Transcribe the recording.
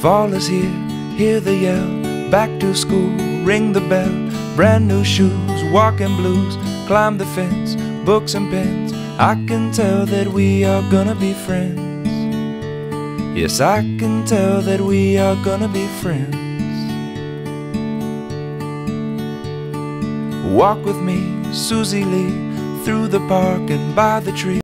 Fall is here, hear the yell. Back to school, ring the bell. Brand new shoes, walking blues. Climb the fence, books and pens. I can tell that we are gonna be friends. Yes, I can tell that we are gonna be friends. Walk with me, Suzy Lee, through the park and by the tree.